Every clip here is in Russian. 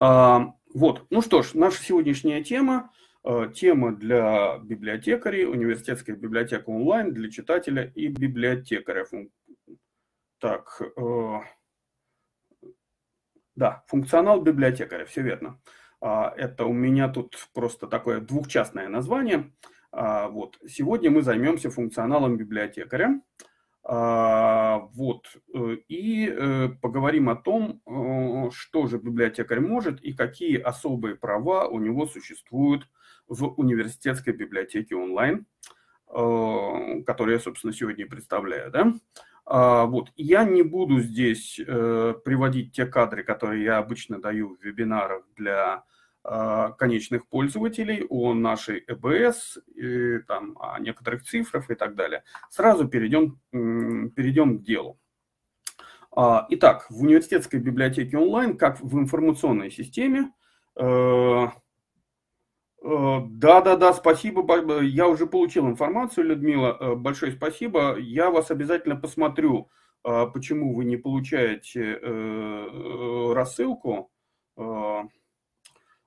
А, вот, ну что ж, наша сегодняшняя тема, э, тема для библиотекарей, университетская библиотека онлайн для читателя и библиотекаря. Так, э, да, функционал библиотекаря, все верно. А, это у меня тут просто такое двухчастное название. А, вот, сегодня мы займемся функционалом библиотекаря. А, вот. Э, и э, поговорим о том, э, что же библиотекарь может и какие особые права у него существуют в университетской библиотеке онлайн, которую я, собственно, сегодня представляю. Да? А, вот. Я не буду здесь приводить те кадры, которые я обычно даю в вебинарах для конечных пользователей, о нашей ЭБС, и, там, о некоторых цифрах и так далее. Сразу перейдем, перейдем к делу. А, итак, в университетской библиотеке онлайн, как в информационной системе, э, э, да-да-да, спасибо. Я уже получил информацию, Людмила. Э, большое спасибо. Я вас обязательно посмотрю, почему вы не получаете рассылку.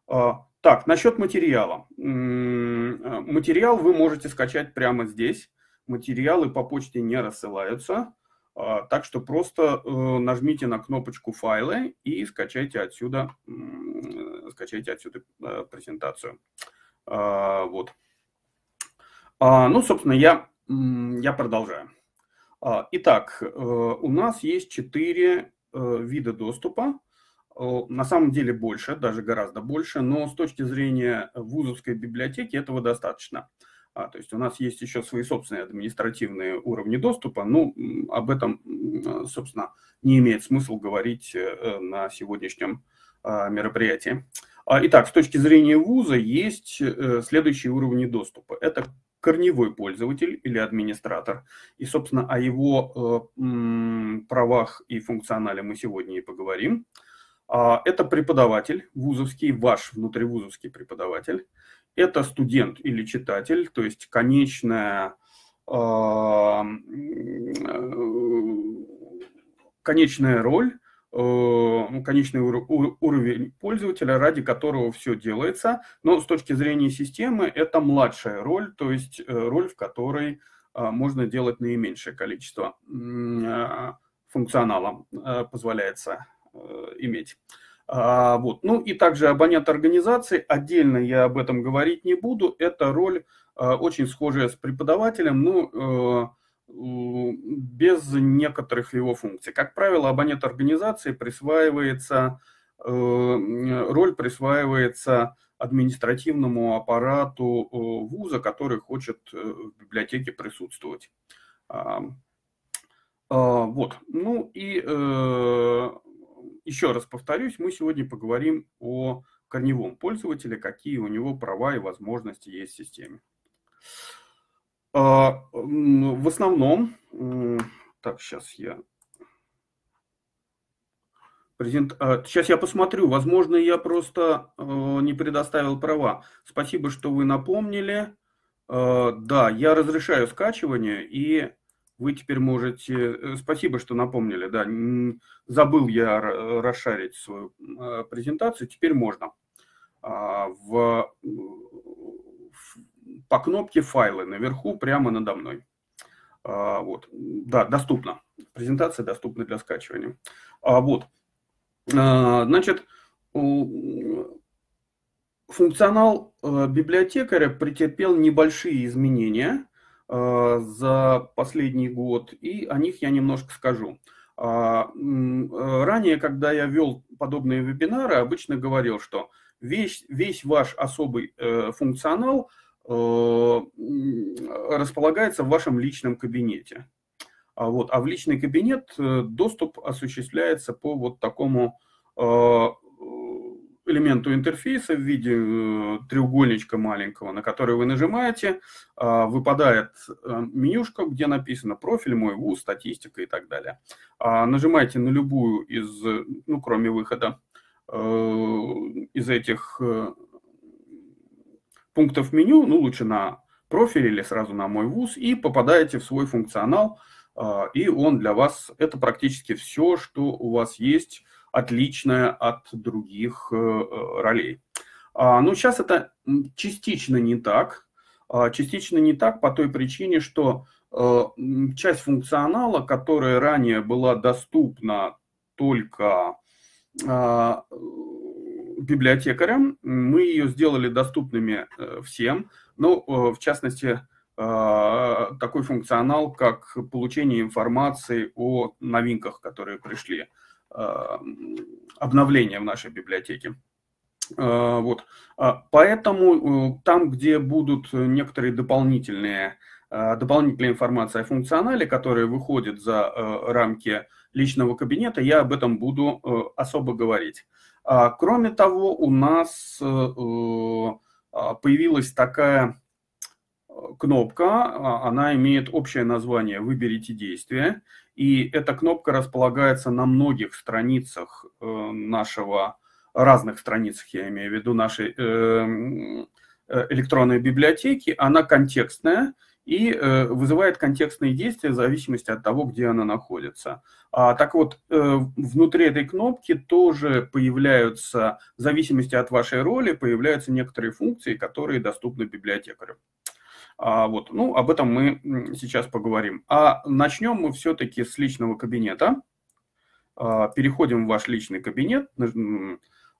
А, так, насчет материала. Материал вы можете скачать прямо здесь. Материалы по почте не рассылаются. А, так что просто э, нажмите на кнопочку «Файлы» и скачайте отсюда, скачайте отсюда э, презентацию. А, вот. Ну, собственно, я, я продолжаю. Итак, э, у нас есть четыре вида доступа на самом деле больше, даже гораздо больше, но с точки зрения вузовской библиотеки этого достаточно. А, то есть у нас есть еще свои собственные административные уровни доступа, ну, об этом, собственно, не имеет смысла говорить э, на сегодняшнем а, мероприятии. А, итак, с точки зрения вуза есть э, следующие уровни доступа. Это корневой пользователь или администратор. И, собственно, о его э, правах и функционале мы сегодня и поговорим. А, это преподаватель вузовский, ваш внутривузовский преподаватель. Это студент или читатель, то есть конечная, а, конечная роль, э, конечный уровень пользователя, ради которого все делается. Но с точки зрения системы это младшая роль, то есть э, роль, в которой а, можно делать наименьшее количество функционала позволяется Э, иметь. А, вот. Ну и также абонент организации, отдельно я об этом говорить не буду, это роль а, очень схожая с преподавателем, ну, э, без некоторых его функций. Как правило, абонент организации присваивается, э, роль присваивается административному аппарату вуза, который хочет в библиотеке присутствовать. А, вот. Ну и еще раз повторюсь, мы сегодня поговорим о корневом пользователе, какие у него права и возможности есть в системе. А, в основном, так, сейчас я Презент... Сейчас я посмотрю. Возможно, я просто э, не предоставил права. Спасибо, что вы напомнили. Э, да, я разрешаю скачивание и вы теперь можете... Э, спасибо, что напомнили, да, забыл я расшарить свою э, презентацию, теперь можно. А, в, по кнопке «Файлы» наверху, прямо надо мной. А, вот, да, доступно. Презентация доступна для скачивания. А, вот, значит, функционал э, библиотекаря претерпел небольшие изменения – Э, за последний год, и о них я немножко скажу. А, э, ранее, когда я вел подобные вебинары, обычно говорил, что весь, весь ваш особый э, функционал располагается в вашем личном кабинете. А, вот, а в личный кабинет доступ осуществляется по вот такому элементу интерфейса в виде э, треугольничка маленького, на который вы нажимаете, а, выпадает э, менюшка, где написано профиль, мой вуз, статистика и так далее. А, нажимаете на любую из, ну, кроме выхода, э, из этих пунктов меню, ну, лучше на профиль или сразу на мой вуз, и попадаете в свой функционал, а, и он для вас, это практически все, что у вас есть отличная от других ролей. Ну, сейчас это частично не так. Частично не так по той причине, что часть функционала, которая ранее была доступна только библиотекарям, мы ее сделали доступными всем. Ну, в частности, а, такой функционал, как получение информации о новинках, которые пришли, а, обновления в нашей библиотеке. А, вот. Поэтому э, там, где будут некоторые дополнительные, дополнительная информация о функционале, которая выходит за э, рамки личного кабинета, я об этом буду э, особо говорить. Кроме того, у нас появилась такая кнопка, а, она имеет общее название «Выберите действие», и эта кнопка располагается на многих страницах э, нашего, разных страницах, я имею в виду нашей э, э, электронной библиотеки, она контекстная и вызывает контекстные действия в зависимости от того, где она находится. А, так вот, внутри этой кнопки тоже появляются, в зависимости от вашей роли, появляются некоторые функции, которые доступны библиотекарю. А, вот, ну, об этом мы сейчас поговорим. А начнем мы все-таки с личного кабинета. А, переходим в ваш личный кабинет,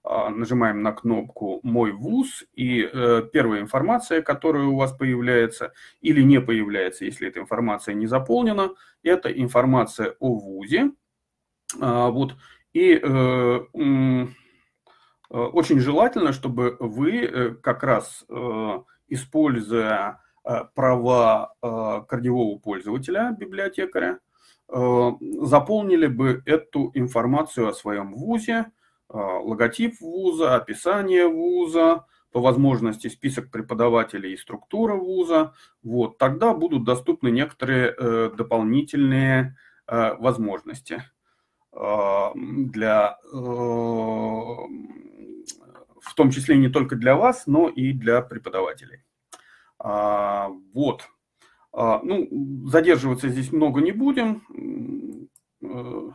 а, нажимаем на кнопку «Мой ВУЗ», и э, первая информация, которая у вас появляется или не появляется, если эта информация не заполнена, это информация о ВУЗе. Вот, и э, э, очень желательно, чтобы вы как раз, используя права э, корневого пользователя, библиотекаря, э, заполнили бы эту информацию о своем ВУЗе, логотип ВУЗа, описание ВУЗа, по возможности список преподавателей и структура ВУЗа. Вот, тогда будут доступны некоторые дополнительные возможности для, в том числе не только для вас, но и для преподавателей. А, вот. А, ну, задерживаться здесь много не будем. Э,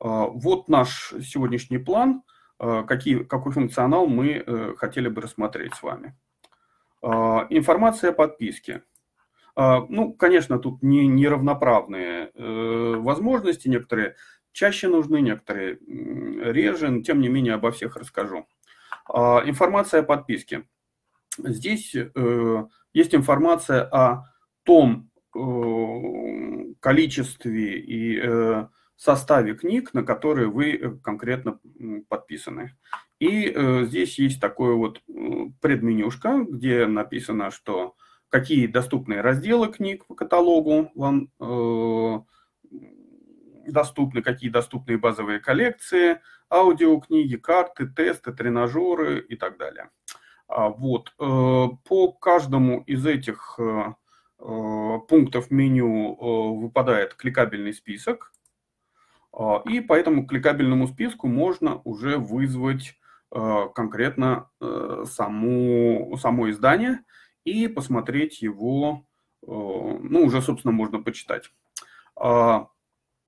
а, вот наш сегодняшний план, какие, какой функционал мы э, хотели бы рассмотреть с вами. Информация о подписке. Ну, конечно, тут не, неравноправные э, возможности, некоторые чаще нужны, некоторые реже, но тем не менее обо всех расскажу. Информация о подписке. Здесь есть информация о том э, количестве и э, составе книг, на которые вы э, конкретно подписаны. И здесь есть такое вот предменюшка, где написано, что какие доступные разделы книг по каталогу вам доступны, какие доступные базовые коллекции, аудиокниги, карты, тесты, тренажеры и так далее. А, вот. Э, по каждому из этих э, э, пунктов меню выпадает кликабельный список, а, и по этому кликабельному списку можно уже вызвать конкретно саму, само издание и посмотреть его, ну, уже, собственно, можно почитать.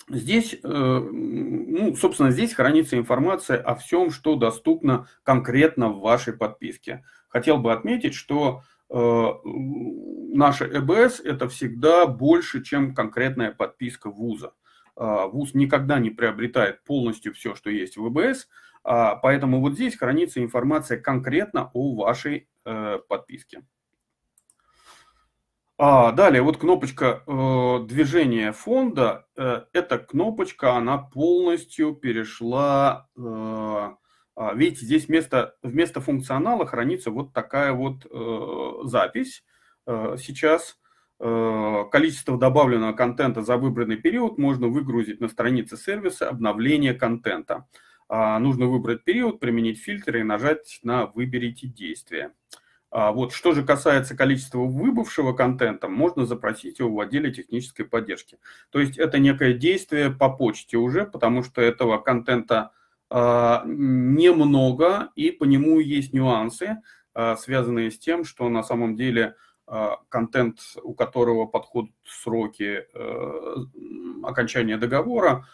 А, Здесь, э, ну, собственно, здесь хранится информация о всем, что доступно конкретно в вашей подписке. Хотел бы отметить, что э, наша ЭБС это всегда больше, чем конкретная подписка вуза. Э, ВУЗ никогда не приобретает полностью все, что есть в ЭБС, э, поэтому вот здесь хранится информация конкретно о вашей э, подписке. А, далее, вот кнопочка э, движения фонда. Э, эта кнопочка, она полностью перешла... Э, э, видите, здесь вместо, вместо функционала хранится вот такая вот э, запись. Э, сейчас э, количество добавленного контента за выбранный период можно выгрузить на странице сервиса обновления контента. Э, нужно выбрать период, применить фильтры и нажать на «Выберите действие». А вот что же касается количества выбывшего контента, можно запросить его в отделе технической поддержки. То есть это некое действие по почте уже, потому что этого контента э, немного, и по нему есть нюансы, э, связанные с тем, что на самом деле э, контент, у которого подходят сроки э, окончания договора,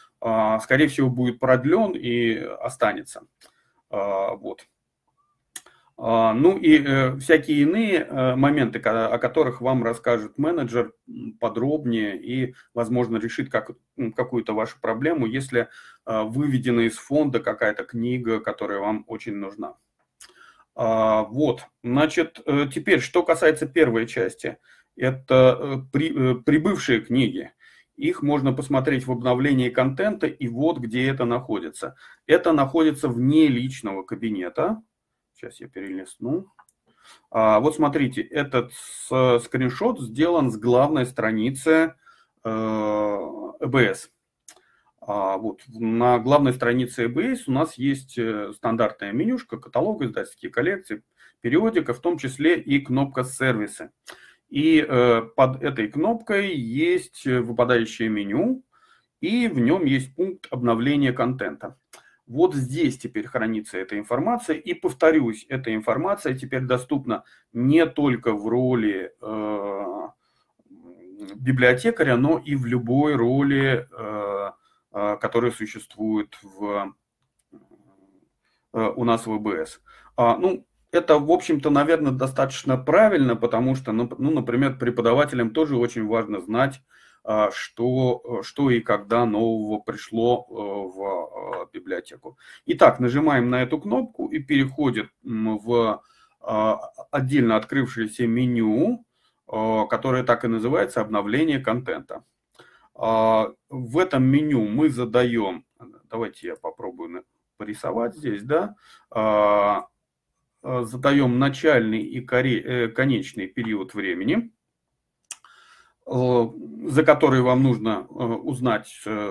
скорее всего, будет продлен и останется. Вот. Ну и э, всякие иные э, моменты, о которых вам расскажет менеджер подробнее и, возможно, решит как, какую-то вашу проблему, если выведена из фонда какая-то книга, которая вам очень нужна. Вот, значит, теперь, что касается первой части – это э, при, э, прибывшие книги. Их можно посмотреть в обновлении контента, и вот где это находится. Это находится вне личного кабинета. Сейчас я перелистну. А, вот смотрите, этот скриншот сделан с главной страницы EBS. Э, а, вот, на главной странице EBS у нас есть стандартная менюшка, каталог, издательские коллекции, периодика, в том числе и кнопка «Сервисы». И э, под этой кнопкой есть выпадающее меню, и в нем есть пункт обновления контента. Вот здесь теперь хранится эта информация. И повторюсь, эта информация теперь доступна не только в роли э, библиотекаря, но и в любой роли, э, э, которая существует в, э, у нас в ВБС. А, ну, это, в общем-то, наверное, достаточно правильно, потому что, ну, например, преподавателям тоже очень важно знать, что, что и когда нового пришло э, в а, библиотеку. Итак, нажимаем на эту кнопку и переходит в а, отдельно открывшееся меню, которое так и называется «Обновление контента». В этом меню мы задаем, давайте я попробую порисовать здесь, да, Э, задаем начальный и э, конечный период времени, э, за который вам нужно узнать,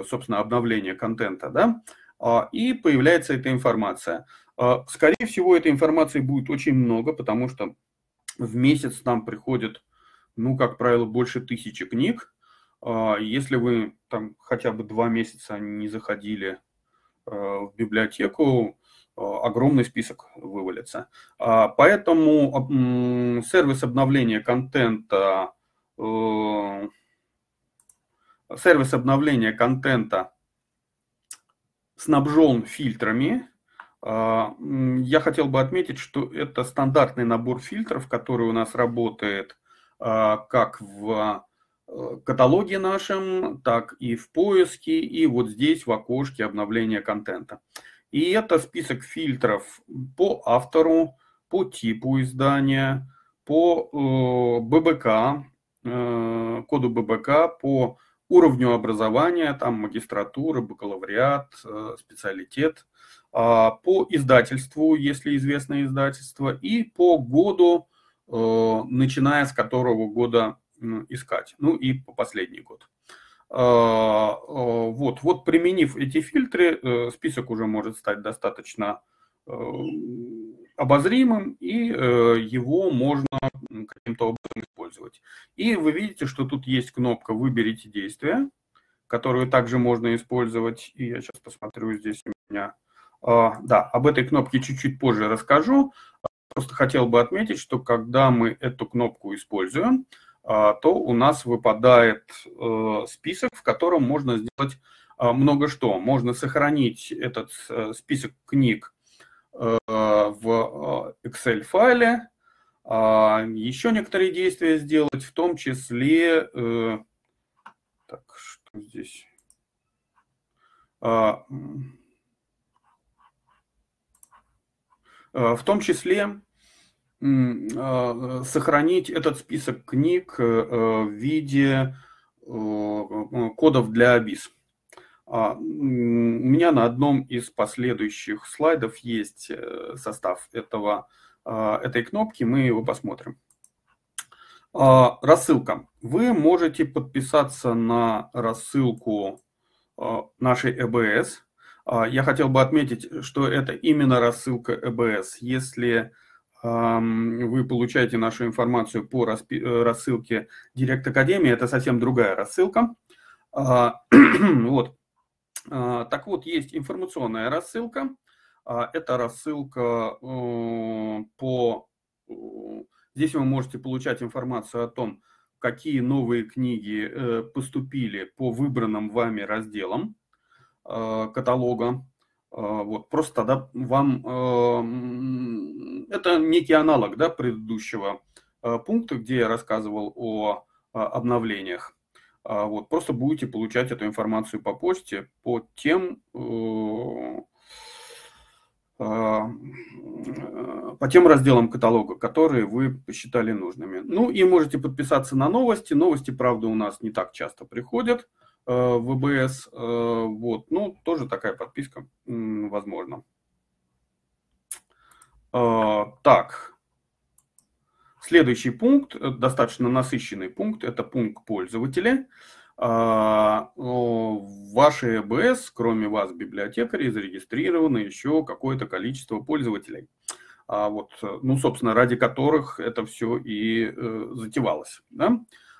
собственно, обновление контента, да, а, и появляется эта информация. Скорее всего, этой информации будет очень много, потому что в месяц нам приходит, ну, как правило, больше тысячи книг. А, если вы там хотя бы два месяца не заходили в библиотеку, Э, огромный список вывалится. А, поэтому сервис обновления контента, э, сервис обновления контента снабжен фильтрами. А, я хотел бы отметить, что это стандартный набор фильтров, который у нас работает а, как в э, каталоге нашем, так и в поиске, и вот здесь в окошке обновления контента. И это список фильтров по автору, по типу издания, по э, ББК, э, коду ББК, по уровню образования, там магистратура, бакалавриат, э, специалитет, э, по издательству, если известное издательство, и по году, э, начиная с которого года э, искать, ну и по последний год. А, а, вот, вот применив эти фильтры, э, список уже может стать достаточно э, обозримым, и э, его можно каким-то образом использовать. И вы видите, что тут есть кнопка «Выберите действие», которую также можно использовать. И я сейчас посмотрю, здесь у меня... А, да, об этой кнопке чуть-чуть позже расскажу. Просто хотел бы отметить, что когда мы эту кнопку используем, а, то у нас выпадает э, список, в котором можно сделать а, много что. Можно сохранить этот э, список книг э, в Excel-файле, еще некоторые действия сделать, в том числе... Так, что здесь? В том числе а, сохранить этот список книг э, в виде э, кодов для BIS. А, у меня на одном из последующих слайдов есть э, состав этого, а, этой кнопки, мы его посмотрим. Рассылка. Вы можете подписаться на рассылку нашей EBS. Я хотел бы отметить, что это именно рассылка EBS. Если вы получаете нашу информацию по э, рассылке Директ Академии. Это совсем другая рассылка. А, вот. А, так вот, есть информационная рассылка. А, это рассылка э, по... Э, здесь вы можете получать информацию о том, какие новые книги поступили по выбранным вами разделам. каталога. Вот, просто тогда вам это некий аналог да, предыдущего пункта, где я рассказывал о обновлениях. Вот, просто будете получать эту информацию по почте по тем по тем разделам каталога, которые вы посчитали нужными. Ну и можете подписаться на новости. Новости, правда, у нас не так часто приходят э, в ВБС. Э, вот, ну, тоже такая подписка возможна. Э, так, следующий пункт, достаточно насыщенный пункт, это пункт пользователя. А, в вашей ЭБС, кроме вас, библиотекарей, зарегистрировано еще какое-то количество пользователей. А вот, ну, собственно, ради которых это все и э, затевалось. Да?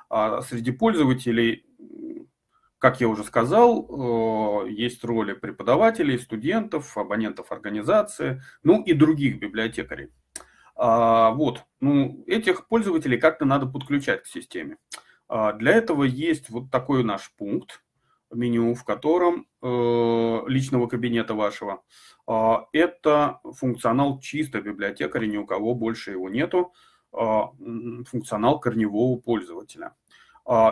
А среди пользователей, как я уже сказал, э, есть роли преподавателей, студентов, абонентов организации, ну и других библиотекарей. А, вот, ну, этих пользователей как-то надо подключать к системе. Для этого есть вот такой наш пункт меню, в котором э, личного кабинета вашего. Э, это функционал чисто библиотекаря, ни у кого больше его нету. Э, функционал корневого пользователя.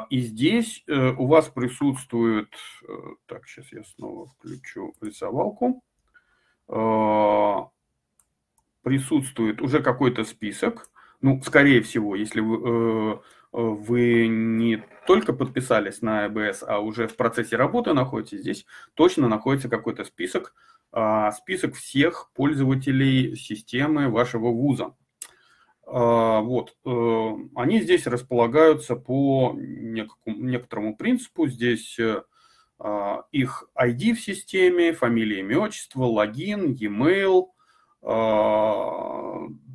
И здесь э, у вас присутствует, э, так, сейчас я снова включу рисовалку, присутствует уже какой-то список, ну, скорее всего, если вы, вы не только подписались на АБС, а уже в процессе работы находитесь, здесь точно находится какой-то список, а, список всех пользователей системы вашего вуза. А, вот. Э, они здесь располагаются по некоторому принципу. Здесь э, а, их ID в системе, фамилия, имя, отчество, логин, e-mail,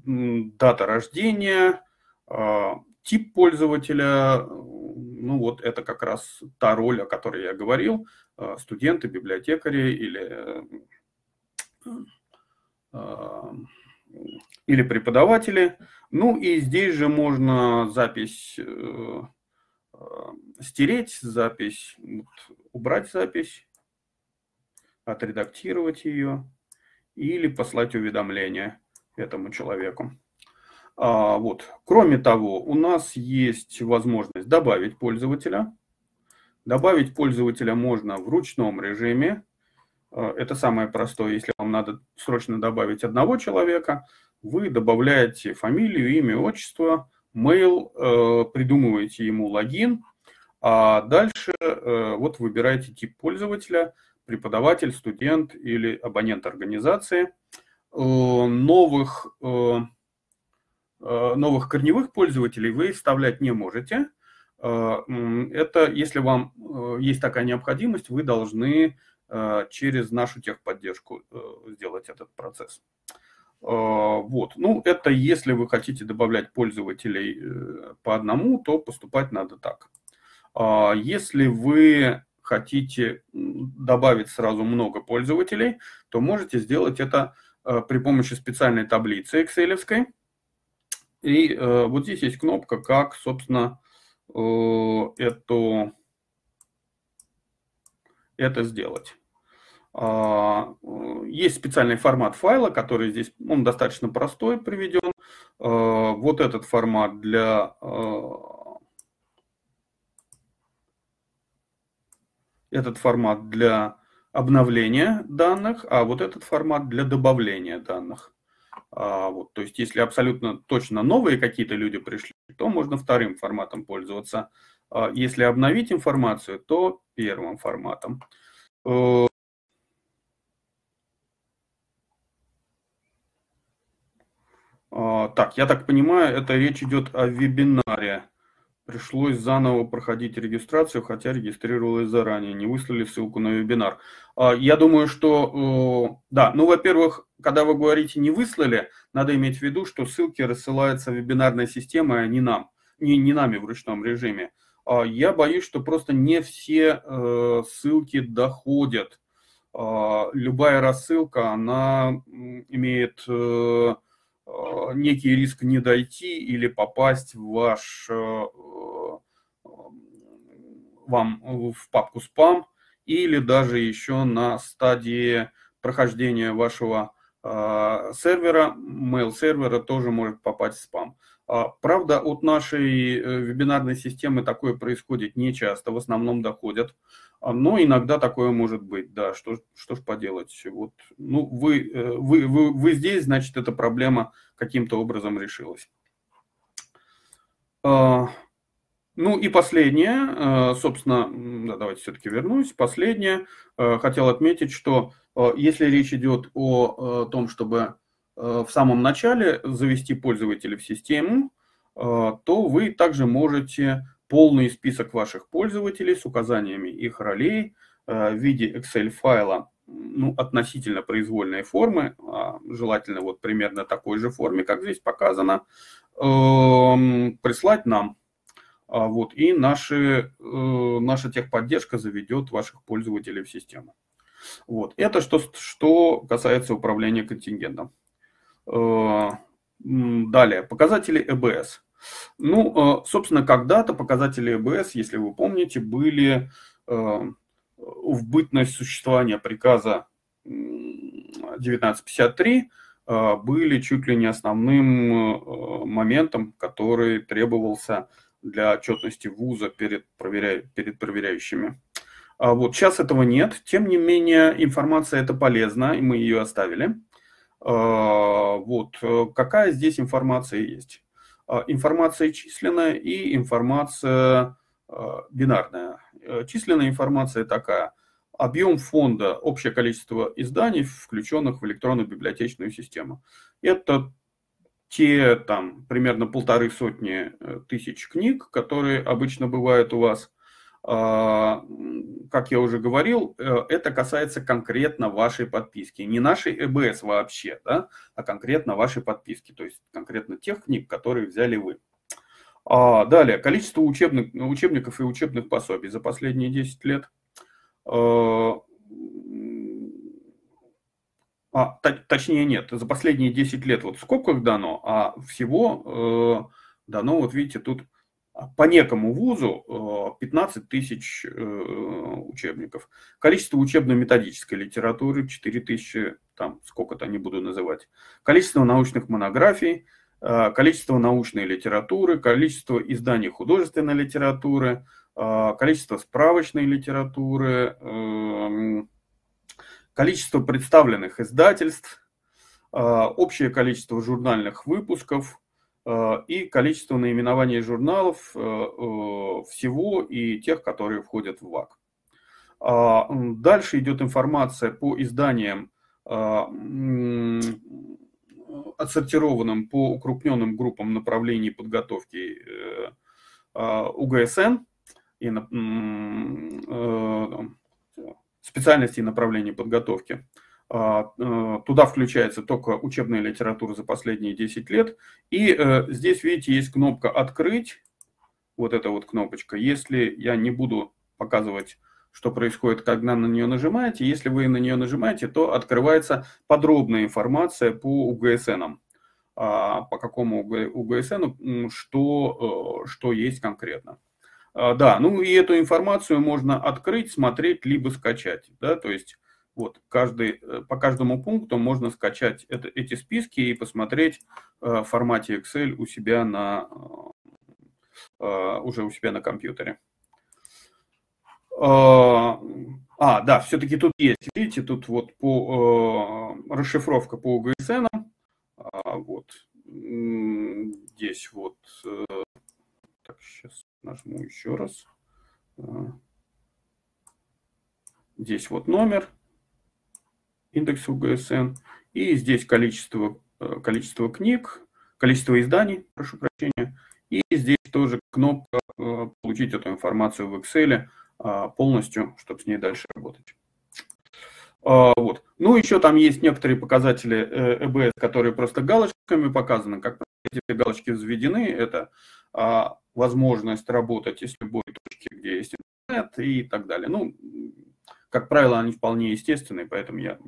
дата рождения, тип пользователя, ну вот это как раз та роль, о которой я говорил, э, студенты, библиотекари или, э, или преподаватели. Ну и здесь же можно запись э, стереть, запись, убрать запись, отредактировать ее или послать уведомление этому человеку. А, вот. Кроме того, у нас есть возможность добавить пользователя. Добавить пользователя можно в ручном режиме. А, это самое простое. Если вам надо срочно добавить одного человека, вы добавляете фамилию, имя, отчество, mail, э, придумываете ему логин, а дальше э, вот выбираете тип пользователя, преподаватель, студент или абонент организации. Э, новых новых корневых пользователей вы вставлять не можете. Э, это, если вам э, есть такая необходимость, вы должны через нашу техподдержку сделать этот процесс. Вот. Ну, это если вы хотите добавлять пользователей по одному, то поступать надо так. Если вы хотите добавить сразу много пользователей, то можете сделать это при помощи специальной таблицы Excel. И э, вот здесь есть кнопка, как, собственно, э, это, это сделать. А, э, есть специальный формат файла, который здесь, он достаточно простой приведен. Э, вот этот формат для э, этот формат для обновления данных, а вот этот формат для добавления данных. А, вот, то есть, если абсолютно точно новые какие-то люди пришли, то можно вторым форматом пользоваться. А, если обновить информацию, то первым форматом. Э, а, так, я так понимаю, это речь идет о вебинаре. Пришлось заново проходить регистрацию, хотя регистрировалась заранее, не выслали ссылку на вебинар. А, я думаю, что, э, да, ну, во-первых, когда вы говорите «не выслали», надо иметь в виду, что ссылки рассылаются вебинарной системой, а не нам, не, не нами в ручном режиме. А, я боюсь, что просто не все э, ссылки доходят. А, любая рассылка, она имеет э, некий риск не дойти или попасть в ваш вам в папку спам или даже еще на стадии прохождения вашего э, сервера, mail сервера тоже может попасть в спам. А, правда, от нашей э, вебинарной системы такое происходит не часто, в основном доходят, а, но иногда такое может быть, да, что, что ж поделать. Вот, ну, вы, э, вы, вы, вы здесь, значит, эта проблема каким-то образом решилась. А, ну и последнее, собственно, да, давайте все-таки вернусь. Последнее, хотел отметить, что если речь идет о том, чтобы в самом начале завести пользователя в систему, то вы также можете полный список ваших пользователей с указаниями их ролей в виде Excel-файла ну, относительно произвольной формы, желательно вот примерно такой же форме, как здесь показано, прислать нам. Вот, и наши, э, наша техподдержка заведет ваших пользователей в систему. Вот. Это что, что касается управления контингентом. Э, далее, показатели ЭБС. Ну, э, собственно, когда-то показатели ЭБС, если вы помните, были в бытность существования приказа 1953 были чуть ли не основным моментом, который требовался для отчетности вуза перед, проверя... перед проверяющими. А вот сейчас этого нет. Тем не менее, информация это полезна, и мы ее оставили. А, вот. Какая здесь информация есть? А, информация численная и информация бинарная. Численная информация такая. Объем фонда, общее количество изданий, включенных в электронную библиотечную систему. Это те там примерно полторы сотни э, тысяч книг, которые обычно бывают у вас, а, как я уже говорил, э, это касается конкретно вашей подписки. Не нашей ЭБС вообще, да, а конкретно вашей подписки, то есть конкретно тех книг, которые взяли вы. А, далее, количество учебных, учебников и учебных пособий за последние 10 лет. А, а, точнее нет, за последние 10 лет вот сколько их дано, а всего э, дано, вот видите, тут по некому вузу 15 э, тысяч э, учебников. Количество учебно-методической литературы 4 тысячи, там сколько-то не буду называть. Количество научных монографий, э, количество научной литературы, количество изданий художественной литературы, количество справочной литературы, э, количество представленных издательств, общее количество журнальных выпусков и количество наименований журналов а, всего и тех, которые входят в ВАК. Дальше идет информация по изданиям, отсортированным по укрупненным группам направлений подготовки э, УГСН и специальностей направлений подготовки. А, э, туда включается только учебная литература за последние 10 лет. И э, здесь, видите, есть кнопка «Открыть». Вот эта вот кнопочка. Если я не буду показывать, что происходит, когда на нее нажимаете, если вы на нее нажимаете, то открывается подробная информация по УГСН. А, по какому УГСН, что, э, что есть конкретно. А, да, ну и эту информацию можно открыть, смотреть, либо скачать. Да, то есть вот каждый, э, по каждому пункту можно скачать это, эти списки и посмотреть э, в формате Excel у себя на, э, уже у себя на компьютере. А, да, все-таки тут есть, видите, тут вот по расшифровка по УГСН. Вот здесь вот так, сейчас Нажму еще раз. Здесь вот номер индекса УГСН. И здесь количество, э, количество книг, количество изданий, прошу прощения. И здесь тоже кнопка э, «Получить эту информацию в Excel» а, полностью, чтобы с ней дальше работать. А, вот. Ну, еще там есть некоторые показатели ЭБС, э которые просто галочками показаны. Как эти галочки взведены, это возможность работать из любой точки, где есть интернет и так далее. Ну, как правило, они вполне естественные, поэтому я...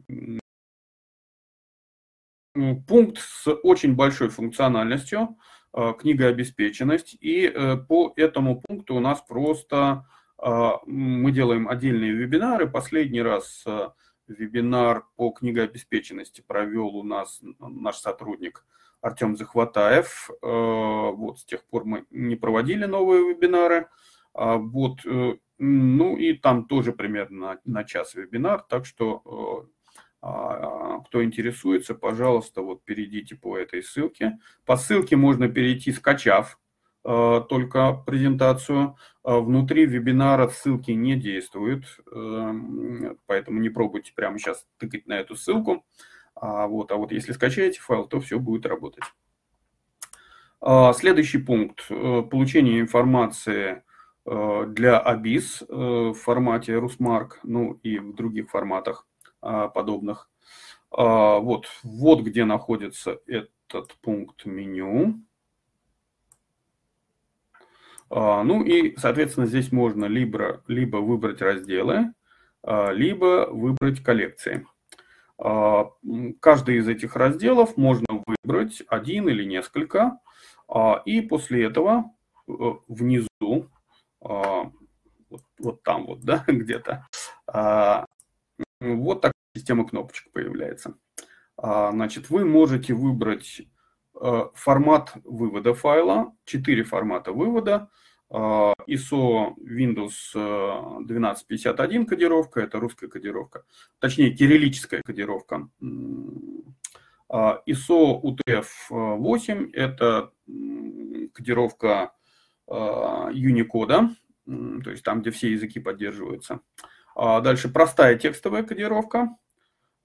Пункт с очень большой функциональностью, э, книгообеспеченность, и э, по этому пункту у нас просто Мы делаем отдельные вебинары. Последний раз вебинар по книгообеспеченности провел у нас наш сотрудник Артем Захватаев. Вот с тех пор мы не проводили новые вебинары. Вот, ну и там тоже примерно на час вебинар, так что а, кто интересуется, пожалуйста, вот перейдите по этой ссылке. По ссылке можно перейти, скачав э, только презентацию. А внутри вебинара ссылки не действуют, эм, поэтому не пробуйте прямо сейчас тыкать на эту ссылку. А вот, а вот если скачаете файл, то все будет работать. Следующий пункт. Э, получение информации э, для ABIS в формате RusMark, ну и в других форматах. А, подобных. А, вот, вот где находится этот пункт меню. А, ну и, соответственно, здесь можно либо, либо выбрать разделы, либо выбрать коллекции. Каждый из этих разделов можно выбрать один или несколько. И после этого э, внизу, вот, вот там вот, да, где-то, вот такая система кнопочек появляется. А, значит, вы можете выбрать э, формат вывода файла, четыре формата вывода. А, ISO Windows 1251 э, кодировка, это русская кодировка, точнее кириллическая кодировка. А, ISO UTF-8 это кодировка Unicode, то есть там, где все языки поддерживаются. А дальше простая текстовая кодировка.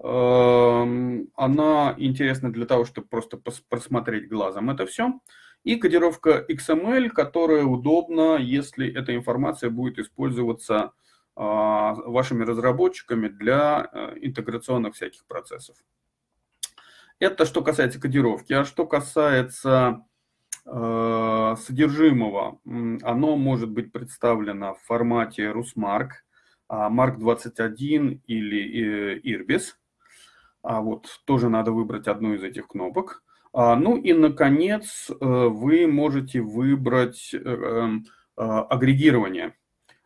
Эм, она интересна для того, чтобы просто просмотреть глазом это все. И кодировка XML, которая удобна, если эта информация будет использоваться а, вашими разработчиками для э, интеграционных всяких процессов. Это что касается кодировки. А что касается э, содержимого, оно может быть представлено в формате RusMark – Mark 21 или Irbis. А вот тоже надо выбрать одну из этих кнопок. А, ну и, наконец, э, вы можете выбрать э, эм, а, агрегирование.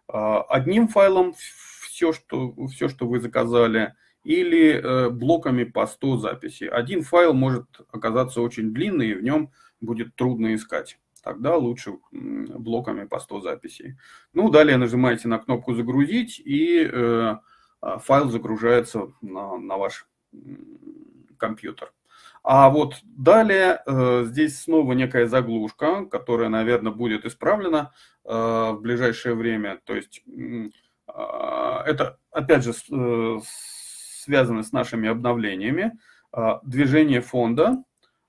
Одним файлом все, что, все, что вы заказали, или э, блоками по 100 записей. Один файл может оказаться очень длинный, и в нем будет трудно искать тогда лучше блоками по 100 записей. Ну, далее нажимаете на кнопку «Загрузить», и э, а, файл загружается на, на ваш компьютер. А вот далее э, здесь снова некая заглушка, которая, наверное, будет исправлена э, в ближайшее время. То есть э, это, опять же, э, связано с нашими обновлениями. Э, движение фонда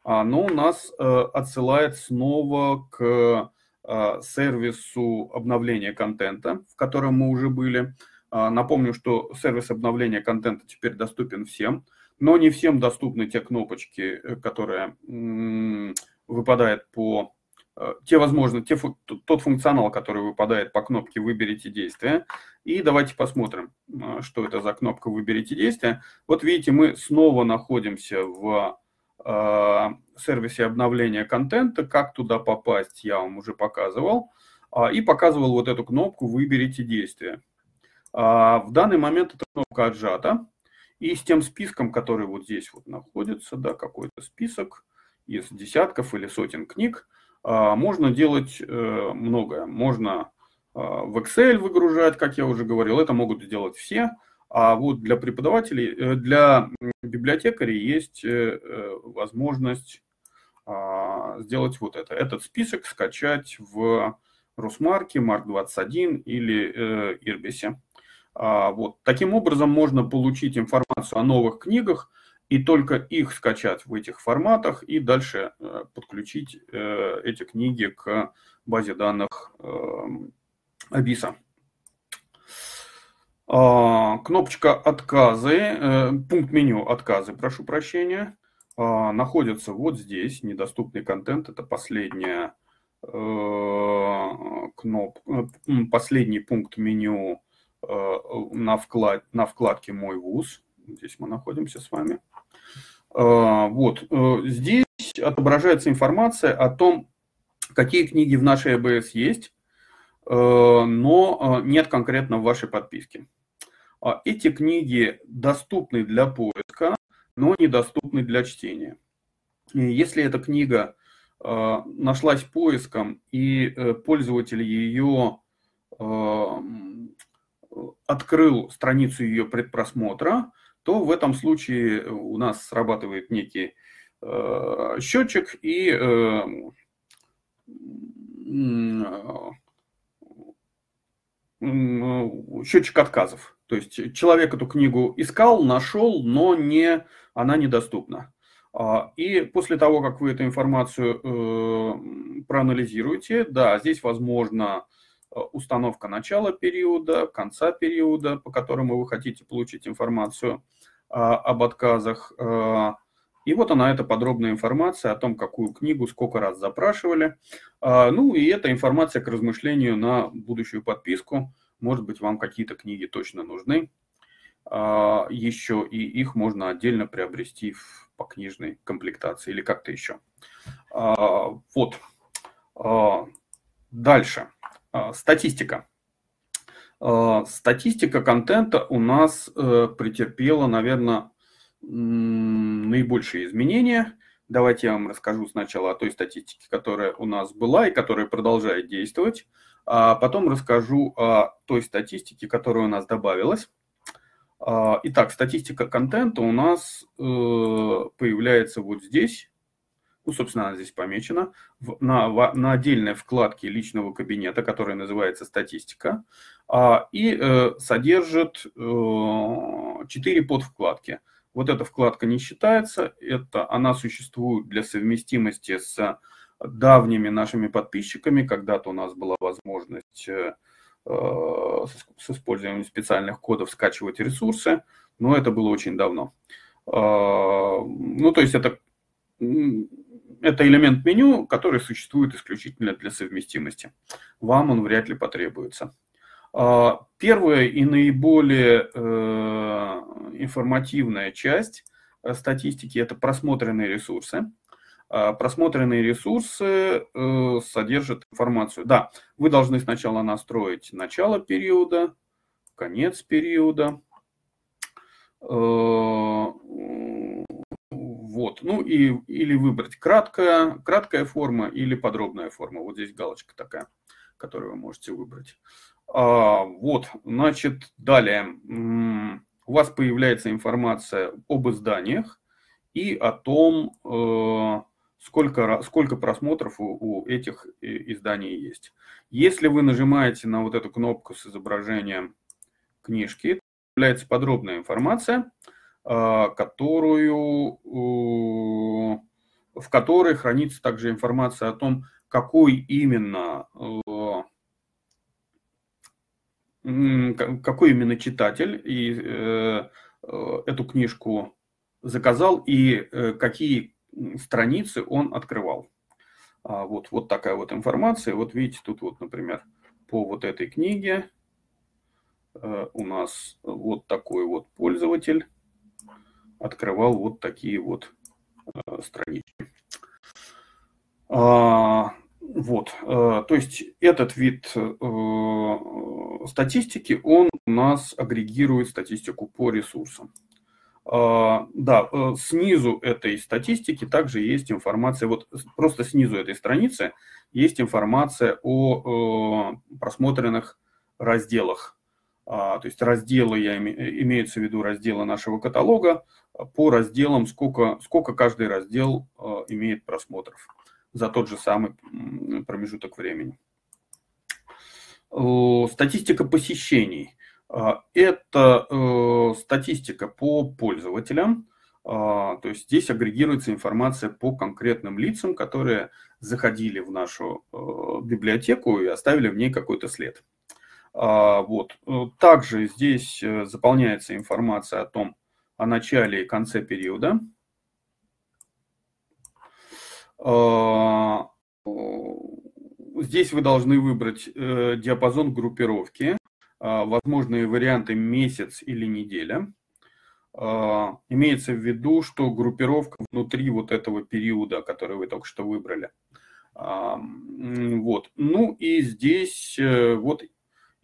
оно нас э, отсылает снова к э, сервису обновления контента, в котором мы уже были. А, напомню, что сервис обновления контента теперь доступен всем, но не всем доступны те кнопочки, э, которые выпадают по те, возможно, те, тот функционал, который выпадает по кнопке «Выберите действие». И давайте посмотрим, что это за кнопка «Выберите действие». Вот видите, мы снова находимся в Э, сервисе обновления контента. Как туда попасть, я вам уже показывал. А, и показывал вот эту кнопку «Выберите действие». А, в данный момент эта кнопка отжата. И с тем списком, который вот здесь вот находится, да, какой-то список из десятков или сотен книг, а, можно делать э, многое. Можно в Excel выгружать, как я уже говорил, это могут сделать все. А вот для преподавателей, э, для библиотекарей есть э, э, возможность а, сделать вот это. Этот список скачать в Русмарке, Марк21 или Ирбисе. А, вот. Таким образом можно получить информацию о новых книгах и только их скачать в этих форматах и дальше подключить эти книги к базе данных Абиса. А, кнопочка «Отказы», э, пункт меню «Отказы», прошу прощения, а, находится вот здесь, недоступный контент, это последняя э, кнопка, э, последний пункт меню на, вклад, на вкладке «Мой вуз». Здесь мы находимся с вами. А, вот, здесь отображается информация о том, какие книги в нашей АБС есть, но нет конкретно в вашей подписке. Эти книги доступны для поиска, но недоступны для чтения. Если эта книга нашлась поиском и пользователь ее открыл страницу ее предпросмотра, то в этом случае у нас срабатывает некий э, счетчик и э, счетчик отказов. То есть человек эту книгу искал, нашел, но не, она недоступна. А, и после того, как вы эту информацию э, проанализируете, да, здесь возможно Э, установка начала периода, конца периода, по которому вы хотите получить информацию а, об отказах. А, и вот она, эта подробная информация о том, какую книгу сколько раз запрашивали. А, ну и эта информация к размышлению на будущую подписку. Может быть, вам какие-то книги точно нужны еще, и их можно отдельно приобрести в, по книжной комплектации или как-то еще. Вот. Дальше. А, статистика. А, статистика контента у нас э, претерпела, наверное, наибольшие изменения. Давайте я вам расскажу сначала о той статистике, которая у нас была и которая продолжает действовать. А потом расскажу о той статистике, которая у нас добавилась. А, итак, статистика контента у нас э, появляется вот здесь ну, собственно, она здесь помечена, на, на отдельной вкладке личного кабинета, которая называется «Статистика», а, и э, содержит э, 4 подвкладки. Вот эта вкладка не считается, это, она существует для совместимости с давними нашими подписчиками. Когда-то у нас была возможность э, с использованием специальных кодов скачивать ресурсы, но это было очень давно. А, ну, то есть это это элемент меню, который существует исключительно для совместимости. Вам он вряд ли потребуется. А, первая и наиболее э, информативная часть э, статистики – это просмотренные ресурсы. А, просмотренные ресурсы э, содержат информацию. Да, вы должны сначала настроить начало периода, конец периода, вот. Ну и, или выбрать краткая, краткая форма или подробная форма. Вот здесь галочка такая, которую вы можете выбрать. А, вот, значит, далее. У вас появляется информация об изданиях и о том, э, сколько, сколько просмотров у, у этих э, изданий есть. Если вы нажимаете на вот эту кнопку с изображением книжки, появляется подробная информация – а, которую, в которой хранится также информация о том, какой именно, какой именно читатель и э, э, эту книжку заказал и э, какие страницы он открывал. А, вот, вот такая вот информация. Вот видите, тут вот, например, по вот этой книге у нас вот такой вот пользователь открывал вот такие вот э, странички. А, вот, э, то есть этот вид э, статистики, он у нас агрегирует статистику по ресурсам. А, да, снизу этой статистики также есть информация, вот просто снизу этой страницы есть информация о просмотренных разделах а, то есть разделы, я имеется в виду разделы нашего каталога, а, по разделам, сколько, сколько каждый раздел имеет просмотров за тот же самый промежуток времени. Статистика посещений. Это э, статистика по пользователям, то есть здесь агрегируется информация по конкретным лицам, которые заходили в нашу э, библиотеку и оставили в ней какой-то след. А, вот. Э, также здесь заполняется информация о том, о начале и конце периода. А, здесь вы должны выбрать диапазон группировки, а, возможные варианты месяц или неделя. Имеется в виду, что группировка внутри вот этого периода, который вы только что выбрали. Вот. Ну и здесь вот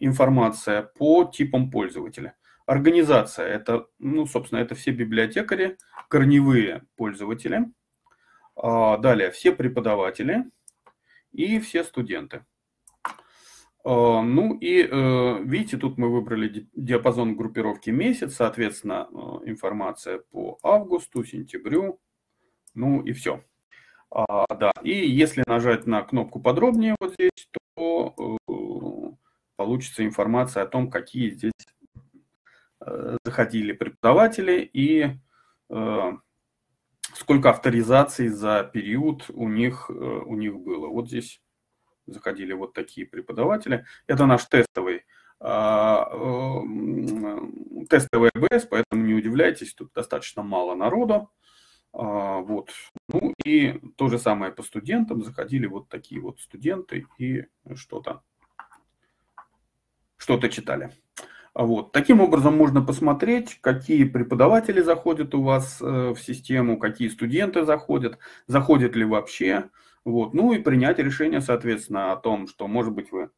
информация по типам пользователя. Организация – это, ну, собственно, это все библиотекари, корневые пользователи. Далее, все преподаватели и все студенты. А, ну и э, видите, тут мы выбрали диапазон группировки месяц, соответственно, э, информация по августу, сентябрю, ну и все. А, да, и если нажать на кнопку подробнее вот здесь, то э, получится информация о том, какие здесь заходили преподаватели и сколько авторизаций за период у них, у них было. Вот здесь заходили вот такие преподаватели. Это наш тестовый а, э, тестовый АБС, поэтому не удивляйтесь, тут достаточно мало народу. А, вот. Ну и то же самое по студентам. Заходили вот такие вот студенты и что-то что-то читали. Вот. Таким образом можно посмотреть, какие преподаватели заходят у вас э, в систему, какие студенты заходят, заходят ли вообще. Вот. Ну и принять решение, соответственно, о том, что, может быть, вы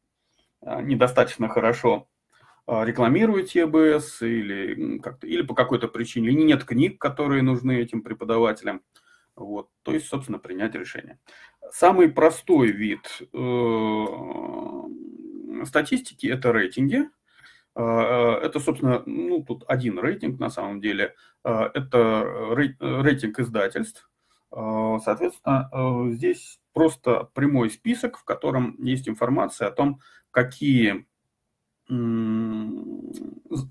а, недостаточно хорошо а, рекламируете ЕБС или, как-то, или по какой-то причине, или нет книг, которые нужны этим преподавателям. Вот. То есть, собственно, принять решение. Самый простой вид э, статистики – это рейтинги. А, это, собственно, ну, тут один рейтинг на самом деле. Это рейтинг издательств. Соответственно, э, здесь просто прямой список, в котором есть информация о том, какие,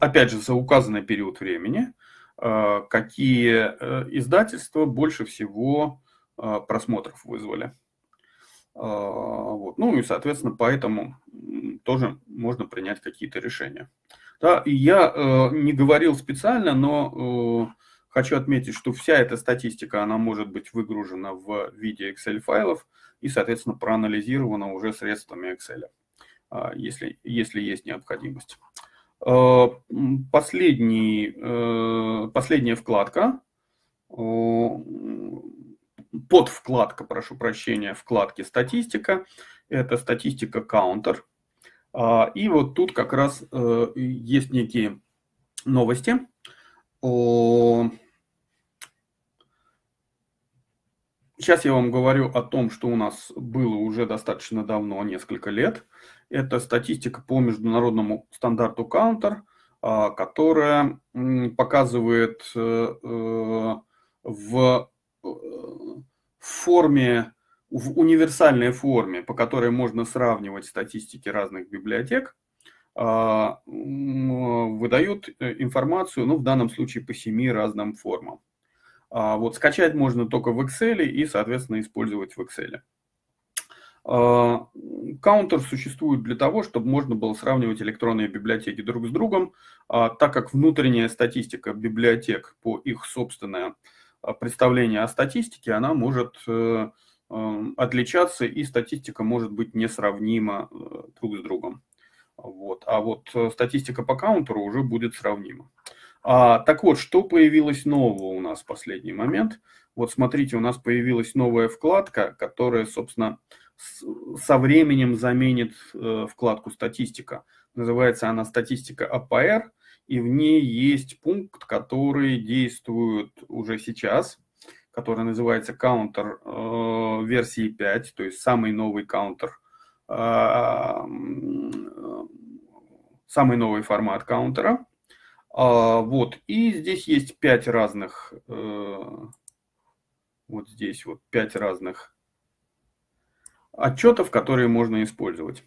опять же, за указанный период времени, э, какие э, издательства больше всего э, просмотров вызвали. Вот. Ну и, соответственно, поэтому тоже можно принять какие-то решения. Да, и я не говорил специально, но Хочу отметить, что вся эта статистика, она может быть выгружена в виде Excel файлов и, соответственно, проанализирована уже средствами Excel, а, если, если есть необходимость. А, последний, э, последняя вкладка, под вкладка, прошу прощения, вкладки статистика, это статистика counter. А, и вот тут как раз э, есть некие новости, Сейчас я вам говорю о том, что у нас было уже достаточно давно, несколько лет. Это статистика по международному стандарту Counter, а, которая показывает э, э, в э, форме, в универсальной форме, по которой можно сравнивать статистики разных библиотек, а, выдают э, информацию, ну, в данном случае по семи разным формам. А, вот скачать можно только в Excel и, соответственно, использовать в Excel. А, каунтер существует для того, чтобы можно было сравнивать электронные библиотеки друг с другом, так как внутренняя статистика библиотек по их собственное представление о статистике, она может э, э, отличаться, и статистика может быть несравнима друг с другом. Вот. А вот э, статистика по каунтеру уже будет сравнима. А, так вот, что появилось нового у нас в последний момент? Вот смотрите, у нас появилась новая вкладка, которая, собственно, со временем заменит э, вкладку «Статистика». Называется она «Статистика АПР», и в ней есть пункт, который действует уже сейчас, который называется «Каунтер э, версии 5», то есть самый новый каунтер а, самый новый формат каунтера. А, вот, и здесь есть пять разных, э, вот здесь вот пять разных отчетов, которые можно использовать.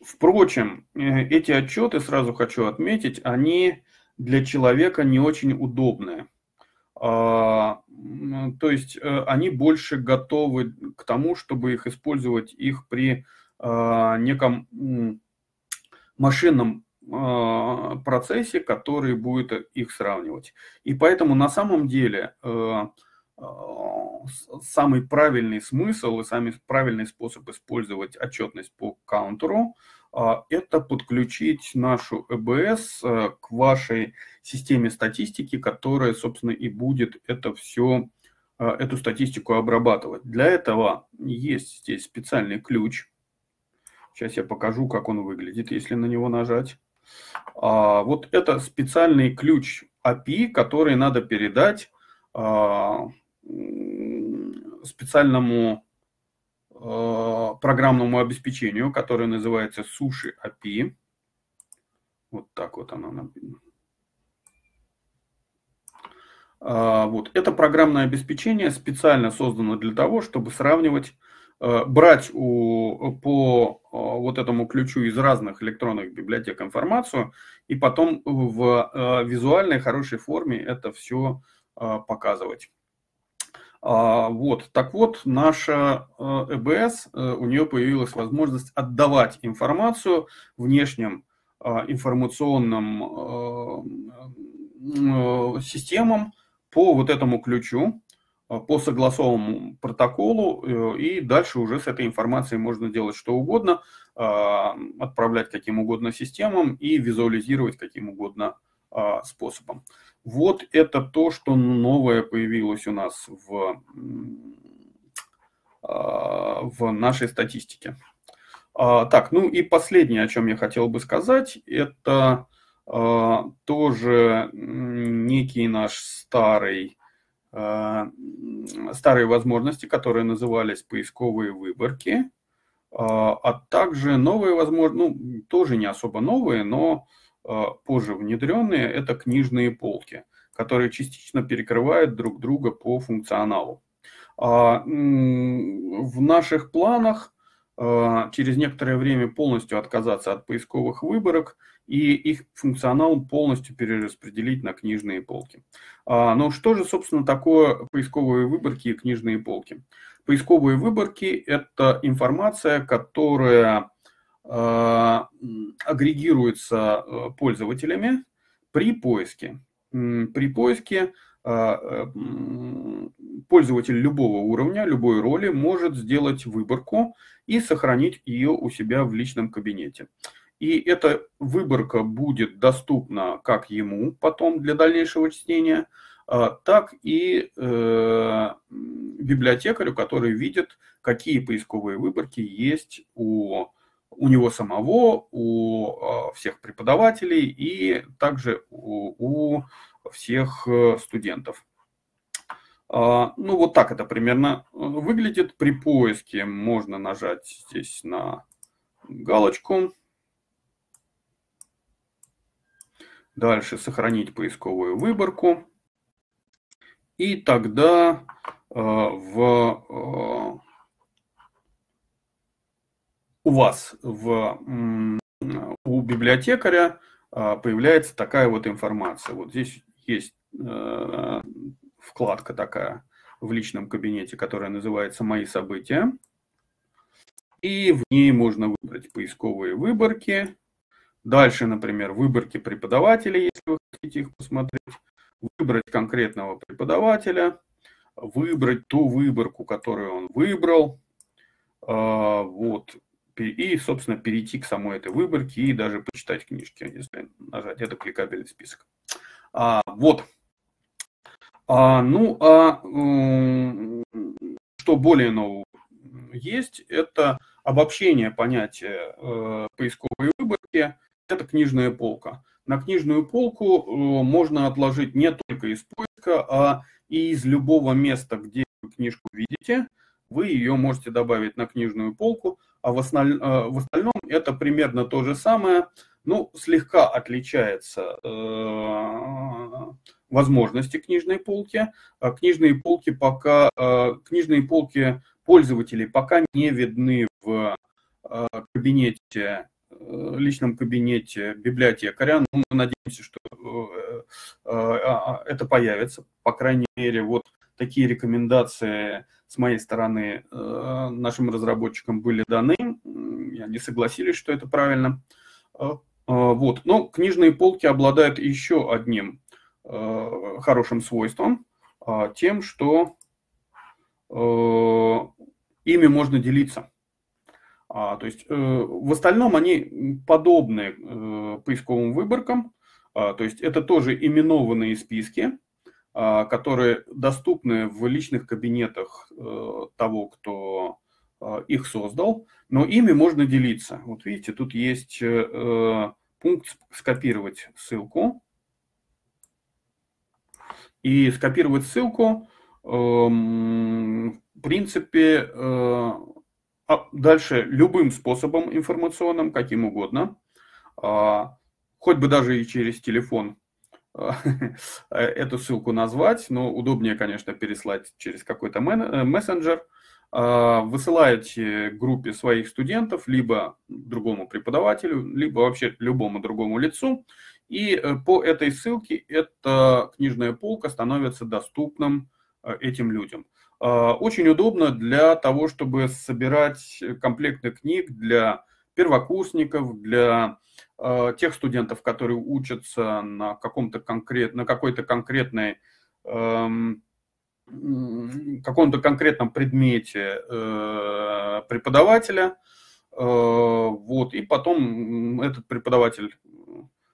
Впрочем, э, эти отчеты, сразу хочу отметить, они для человека не очень удобные. А, то есть э, они больше готовы к тому, чтобы их использовать их при а, неком машинном процессе, который будет их сравнивать. И поэтому на самом деле э, самый правильный смысл и самый правильный способ использовать отчетность по каунтеру а, это подключить нашу ЭБС э, к вашей системе статистики, которая, собственно, и будет это все эту статистику обрабатывать. Для этого есть здесь специальный ключ. Сейчас я покажу, как он выглядит, если на него нажать. А, вот это специальный ключ API, который надо передать а, специальному а, программному обеспечению, которое называется Sushi API. Вот так вот оно написано. Вот. Это программное обеспечение специально создано для того, чтобы сравнивать брать у, по э, вот этому ключу из разных электронных библиотек информацию и потом в э, визуальной хорошей форме это все показывать. А, вот, так вот, наша ЭБС, у нее появилась возможность отдавать информацию внешним информационным системам по вот этому ключу, Э, по согласованному протоколу, э, и дальше уже с этой информацией можно делать что угодно, э, отправлять каким угодно системам и визуализировать каким угодно способом. Вот это то, что новое появилось у нас в, в нашей статистике. Так, ну и последнее, о чем я хотел бы сказать, это тоже некий наш старый Э, старые возможности, которые назывались поисковые выборки, а, а также новые возможности, ну, тоже не особо новые, но э, позже внедренные, это книжные полки, которые частично перекрывают друг друга по функционалу. А, в наших планах через некоторое время полностью отказаться от поисковых выборок – и их функционал полностью перераспределить на книжные полки. А, но что же, собственно, такое поисковые выборки и книжные полки? Поисковые выборки – это информация, которая а, агрегируется э, пользователями при поиске. При поиске а, пользователь любого уровня, любой роли может сделать выборку и сохранить ее у себя в личном кабинете. И эта выборка будет доступна как ему потом для дальнейшего чтения, а, так и э, библиотекарю, который видит, какие поисковые выборки есть у, у него самого, у а, всех преподавателей и также у, у всех э, студентов. А, ну, вот так это примерно выглядит. При поиске можно нажать здесь на галочку Дальше сохранить поисковую выборку. И тогда э, в, э, у вас в, у библиотекаря э, появляется такая вот информация. Вот здесь есть э, вкладка такая в личном кабинете, которая называется «Мои события». И в ней можно выбрать поисковые выборки. Дальше, например, выборки преподавателей, если вы хотите их посмотреть. Выбрать конкретного преподавателя. Выбрать ту выборку, которую он выбрал. А, вот. И, собственно, перейти к самой этой выборке и даже почитать книжки, если нажать. Это кликабельный список. А, вот. А, ну, а что более нового есть, это обобщение понятия э, поисковой выборки это книжная полка. На книжную полку э, можно отложить не только из поиска, а и из любого места, где вы книжку видите. Вы ее можете добавить на книжную полку, а в, основ... Э, в остальном это примерно то же самое. Ну, слегка отличается э, возможности книжной полки. А книжные полки пока, книжные полки пользователей пока не видны в кабинете Э, личном кабинете библиотекаря. Ну, мы надеемся, что э, э, а, а, это появится. По крайней мере, вот такие рекомендации с моей стороны нашим разработчикам были даны. И они согласились, что это правильно. Вот. Но книжные полки обладают еще одним хорошим свойством, тем, что ими можно делиться. А, то есть э, в остальном они подобны э, поисковым выборкам, а, то есть это тоже именованные списки, которые доступны в личных кабинетах того, кто их создал, но ими можно делиться. Вот видите, тут есть пункт «Скопировать ссылку». И скопировать ссылку, эм, в принципе, э, а дальше любым способом информационным, каким угодно, а, хоть бы даже и через телефон э, эту ссылку назвать, но удобнее, конечно, переслать через какой-то э, мессенджер. А, высылаете группе своих студентов, либо другому преподавателю, либо вообще любому другому лицу, и э, по этой ссылке эта книжная полка становится доступным э, этим людям. А, очень удобно для того, чтобы собирать комплекты книг для первокурсников, для э, тех студентов, которые учатся на, каком-то конкрет, на какой-то конкретной эм, каком-то конкретном предмете преподавателя, вот, и потом этот преподаватель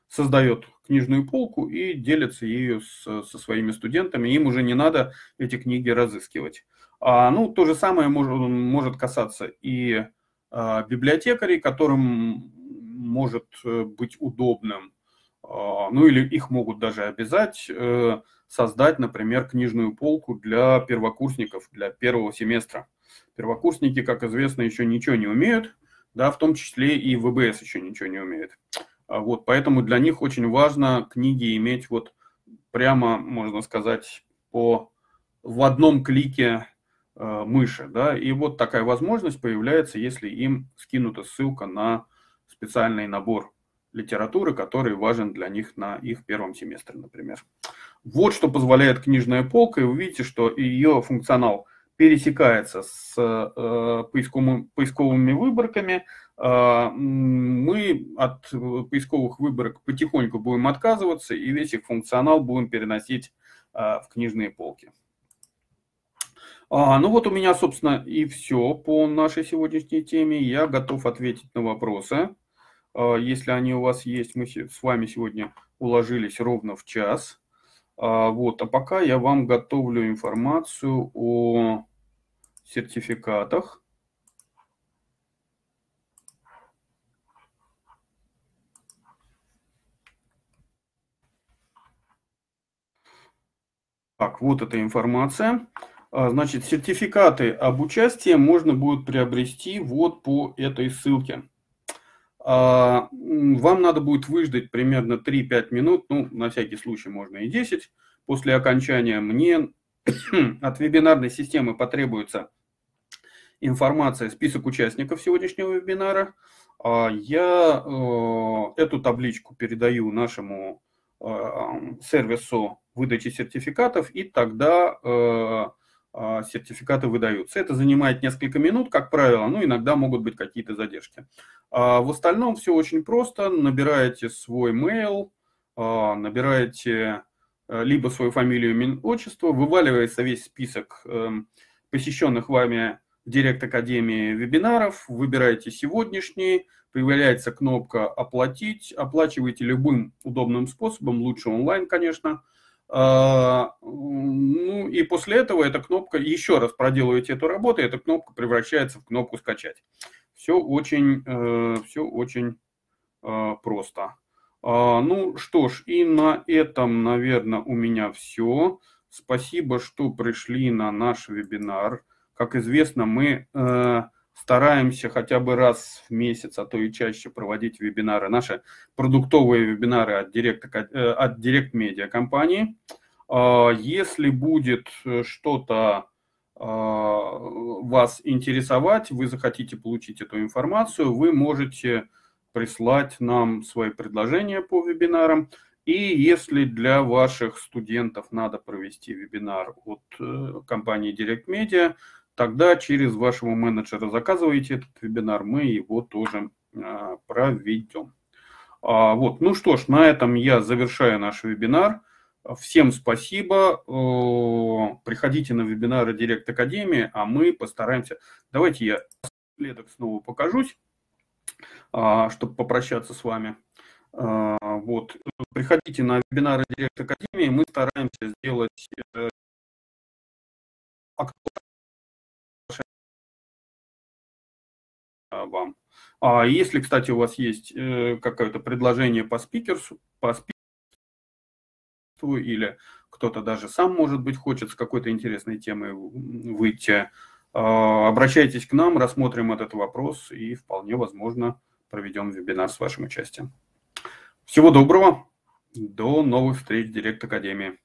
создает книжную полку и делится ею с, со своими студентами. Им уже не надо эти книги разыскивать. А, ну, то же самое может, может касаться и а, библиотекарей, которым может э, быть удобным, а, ну или их могут даже обязать э, создать, например, книжную полку для первокурсников, для первого семестра. Первокурсники, как известно, еще ничего не умеют, да, в том числе и ВБС еще ничего не умеет. А вот, поэтому для них очень важно книги иметь вот прямо, можно сказать, по, в одном клике э, мыши. Да? И вот такая возможность появляется, если им скинута ссылка на специальный набор литературы, который важен для них на их первом семестре, например. Вот что позволяет книжная полка, и вы видите, что ее функционал пересекается с э, поисковыми, поисковыми выборками, мы от поисковых выборок потихоньку будем отказываться и весь их функционал будем переносить а, в книжные полки. А, ну вот у меня, собственно, и все по нашей сегодняшней теме. Я готов ответить на вопросы. Если они у вас есть, мы с вами сегодня уложились ровно в час. Вот, а пока я вам готовлю информацию о сертификатах. Так, вот эта информация. А, значит, сертификаты об участии можно будет приобрести вот по этой ссылке. А, вам надо будет выждать примерно 3-5 минут, ну, на всякий случай можно и 10. После окончания мне от вебинарной системы потребуется информация, список участников сегодняшнего вебинара. А, я э, эту табличку передаю нашему сервису выдачи сертификатов, и тогда э, э, сертификаты выдаются. Это занимает несколько минут, как правило, ну, иногда могут быть какие-то задержки. А в остальном все очень просто. Набираете свой mail, э, набираете э, либо свою фамилию, имя, отчество, вываливается весь список э, посещенных вами Директ Академии вебинаров, выбираете сегодняшний, появляется кнопка «Оплатить», оплачиваете любым удобным способом, лучше онлайн, конечно, а, ну и после этого эта кнопка, еще раз проделываете эту работу, эта кнопка превращается в кнопку «Скачать». Все очень, э, все очень э, просто. А, ну что ж, и на этом, наверное, у меня все. Спасибо, что пришли на наш вебинар. Как известно, мы э, стараемся хотя бы раз в месяц, а то и чаще проводить вебинары, наши продуктовые вебинары от Direct, э, от Direct Media компании. А, если будет э, что-то а, вас интересовать, вы захотите получить эту информацию, вы можете прислать нам свои предложения по вебинарам. И если для ваших студентов надо провести вебинар от э, компании Direct Media, тогда через вашего менеджера заказываете этот вебинар, мы его тоже а, проведем. А, вот, ну что ж, на этом я завершаю наш вебинар. Всем спасибо. Приходите на вебинары Директ Академии, а мы постараемся. Давайте я следок снова покажусь, а, чтобы попрощаться с вами. Вот. Приходите на вебинары Директ Академии, мы стараемся сделать вам. А если, кстати, у вас есть э, какое-то предложение по спикерсу, по спикерству или кто-то даже сам, может быть, хочет с какой-то интересной темой выйти, а, обращайтесь к нам, рассмотрим этот вопрос и вполне возможно проведем вебинар с вашим участием. Всего доброго, до новых встреч в Директ Академии.